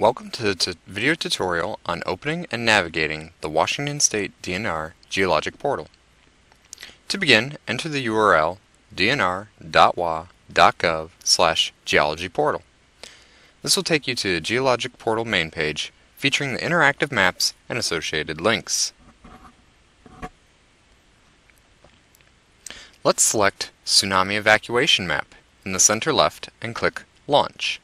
Welcome to the video tutorial on opening and navigating the Washington State DNR Geologic Portal. To begin, enter the URL dnr.wa.gov slash geologyportal. This will take you to the Geologic Portal main page featuring the interactive maps and associated links. Let's select Tsunami Evacuation Map in the center left and click Launch.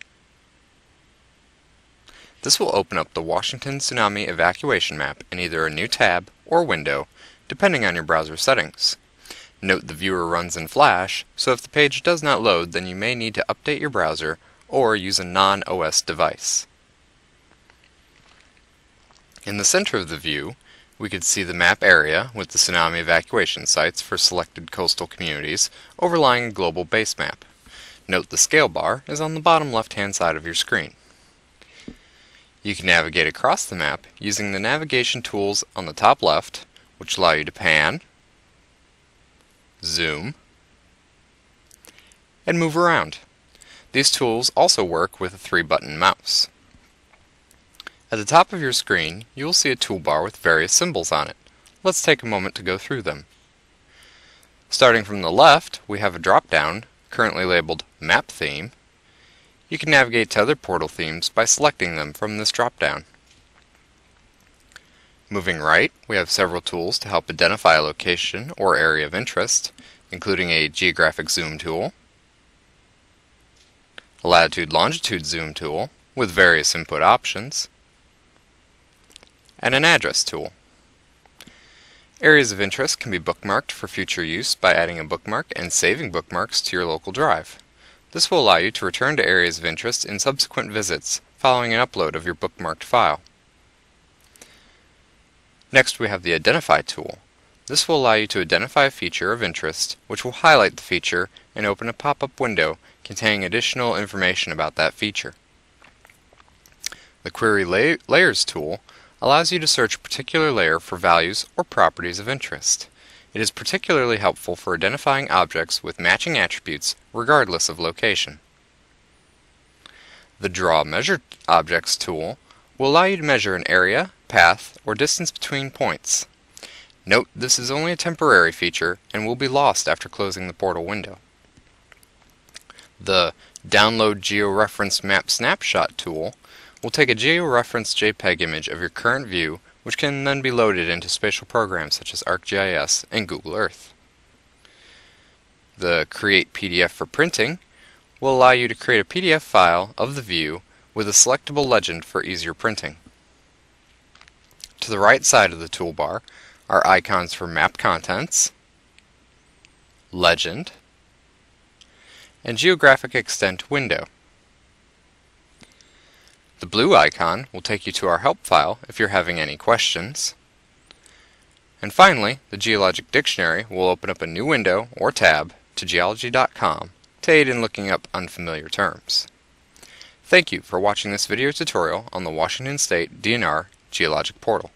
This will open up the Washington Tsunami Evacuation Map in either a new tab or window, depending on your browser settings. Note the viewer runs in Flash, so if the page does not load then you may need to update your browser or use a non-iOS device. In the center of the view, we could see the map area with the tsunami evacuation sites for selected coastal communities overlying a global base map. Note the scale bar is on the bottom left hand side of your screen. You can navigate across the map using the navigation tools on the top left, which allow you to pan, zoom, and move around. These tools also work with a three-button mouse. At the top of your screen, you will see a toolbar with various symbols on it. Let's take a moment to go through them. Starting from the left, we have a drop-down, currently labeled Map Theme, you can navigate to other portal themes by selecting them from this drop-down. Moving right, we have several tools to help identify a location or area of interest, including a geographic zoom tool, a latitude-longitude zoom tool with various input options, and an address tool. Areas of interest can be bookmarked for future use by adding a bookmark and saving bookmarks to your local drive. This will allow you to return to areas of interest in subsequent visits following an upload of your bookmarked file. Next we have the Identify tool. This will allow you to identify a feature of interest, which will highlight the feature and open a pop-up window containing additional information about that feature. The Query La Layers tool allows you to search a particular layer for values or properties of interest. It is particularly helpful for identifying objects with matching attributes regardless of location. The Draw Measure Objects tool will allow you to measure an area, path, or distance between points. Note this is only a temporary feature and will be lost after closing the portal window. The Download GeoReference Map Snapshot tool will take a georeferenced JPEG image of your current view which can then be loaded into spatial programs such as ArcGIS and Google Earth. The Create PDF for Printing will allow you to create a PDF file of the view with a selectable legend for easier printing. To the right side of the toolbar are icons for Map Contents, Legend, and Geographic Extent Window. The blue icon will take you to our help file if you're having any questions. And finally, the Geologic Dictionary will open up a new window or tab to geology.com to aid in looking up unfamiliar terms. Thank you for watching this video tutorial on the Washington State DNR Geologic Portal.